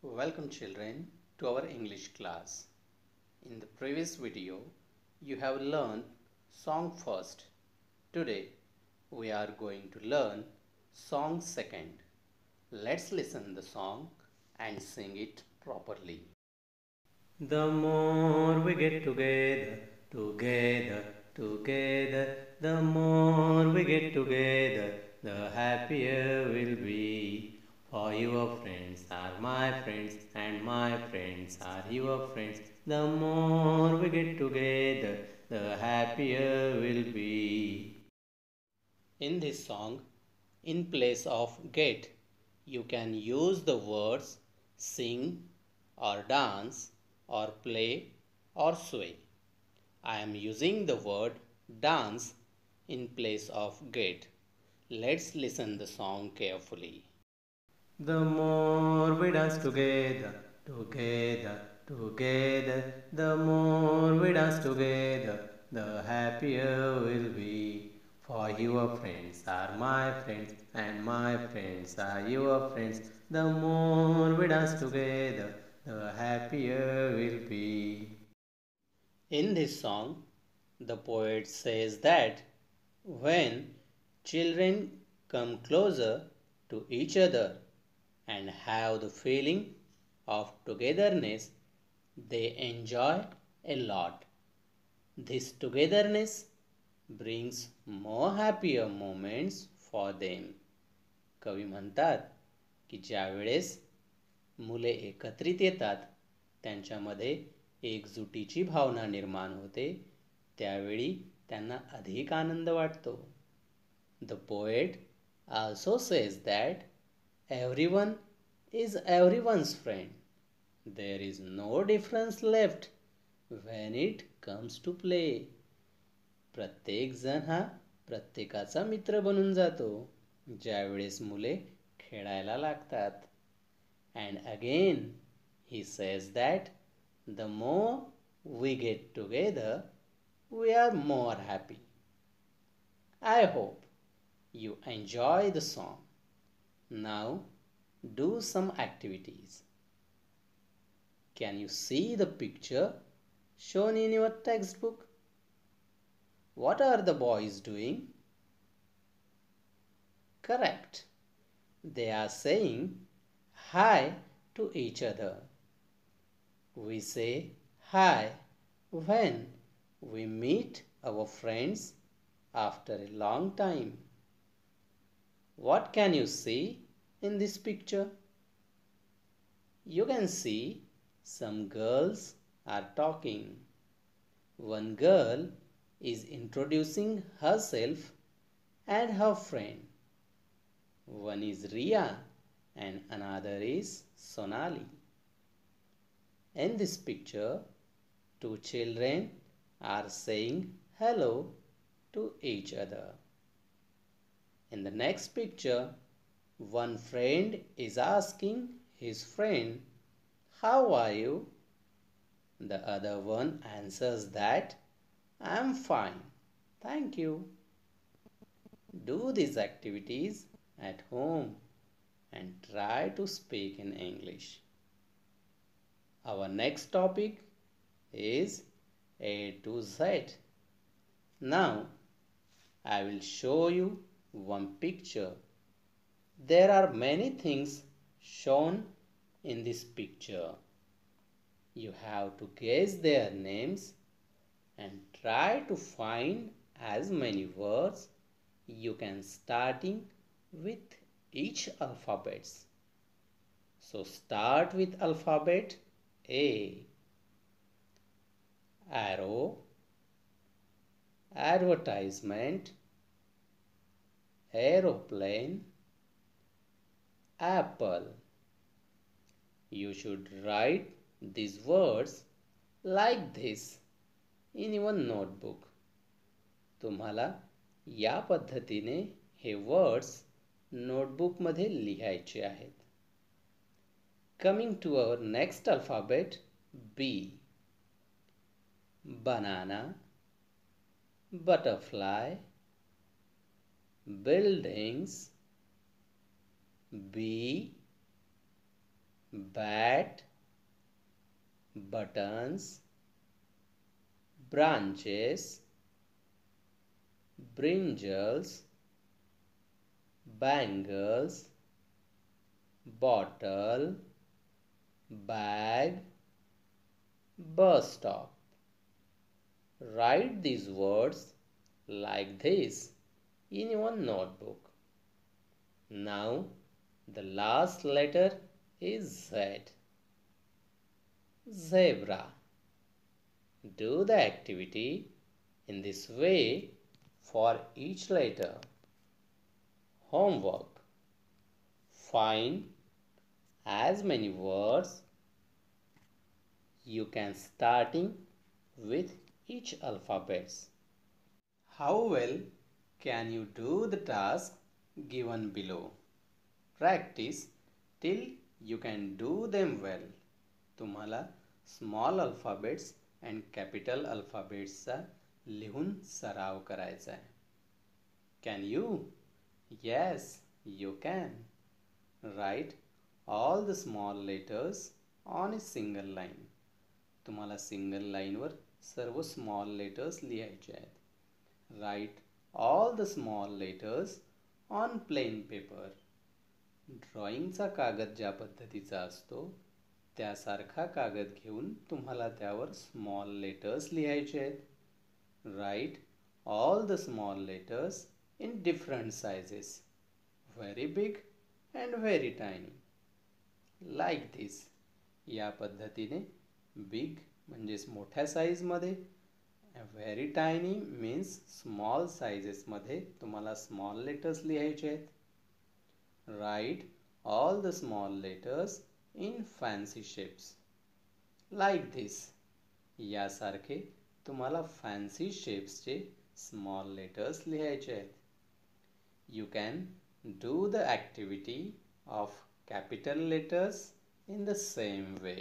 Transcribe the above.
Welcome children to our English class. In the previous video, you have learned song first. Today, we are going to learn song second. Let's listen the song and sing it properly. The more we get together, together, together, the more we get together, the happier we'll be. For your friends are my friends, and my friends are your friends. The more we get together, the happier we'll be. In this song, in place of get, you can use the words sing or dance or play or sway. I am using the word dance in place of get. Let's listen the song carefully. The more we dance together, together, together, the more we dance together, the happier we'll be. For your friends are my friends, and my friends are your friends. The more we dance together, the happier we'll be. In this song, the poet says that when children come closer to each other and have the feeling of togetherness, they enjoy a lot. This togetherness brings more happier moments for them. कवी म्हणतात की ज्यावेळेस मुले एकत्रित येतात त्यांच्यामध्ये एकजुटीची भावना निर्माण होते त्यावेळी त्यांना अधिक आनंद वाटतो the poet also says that everyone is everyone's friend. There is no difference left when it comes to play. प्रत्येक जण हा प्रत्येकाचा मित्र बनून जातो ज्यावेळेस मुले खेळायला लागतात and again he says that the more we get together we are more happy I hope you enjoy the song Now do some activities. Can you see the picture shown in your textbook? What are the boys doing? Correct. They are saying hi to each other. We say hi when we meet our friends after a long time. What can you see in this picture? You can see some girls are talking. One girl is introducing herself and her friend. One is Ria and another is Sonali. In this picture, two children are saying hello to each other. In the next picture, one friend is asking his friend, How are you? The other one answers that, I am fine, thank you. Do these activities at home and try to speak in English. Our next topic is a to Z. Now, I will show you one picture. There are many things shown in this picture. You have to guess their names and try to find as many words you can starting with each alphabets. So start with alphabet A arrow, advertisement, aeroplane, apple. You should write these words like this in your notebook. तुम्हाला या पद्धतीने हे words नोटबुकमध्ये लिहायचे आहेत coming to our next alphabet B banana butterfly buildings, bee, bat buttons branches brinjals bangles bottle bag bus stop. Write these words like this in your notebook now the last letter is Z. Zebra. Do the activity in this way for each letter. Homework. Find as many words you can starting with each alphabets. How well can you do the task given below? Practice till you can do them well. तुम्हाला small alphabets and capital अल्फाबेट्सचा लिहून सराव करायचा आहे. Can you yes you can write all the small letters on a single line तुम्हाला single लाईनवर सर्व small letters लिहायचे आहेत. Write all the small letters on plain paper ड्रॉइंगचा कागद ज्या पद्धतीचा असतो त्यासारखा कागद घेऊन तुम्हाला त्यावर स्मॉल लेटर्स लिहायचे आहेत. Write all the small letters in different sizes very big and very tiny like this या पद्धतीने बिग म्हणजेच मोठ्या साईजमध्ये व्हेरी टायनी मीन्स स्मॉल सायझेसमध्ये तुम्हाला स्मॉल लेटर्स लिहायचे आहेत right all the small letters in fancy shapes like this यासारखे तुम्हाला फॅन्सी शेप्सचे स्मॉल लेटर्स लिहायचे आहेत you can do the activity of capital letters in the same way